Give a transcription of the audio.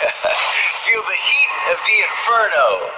Feel the heat of the inferno.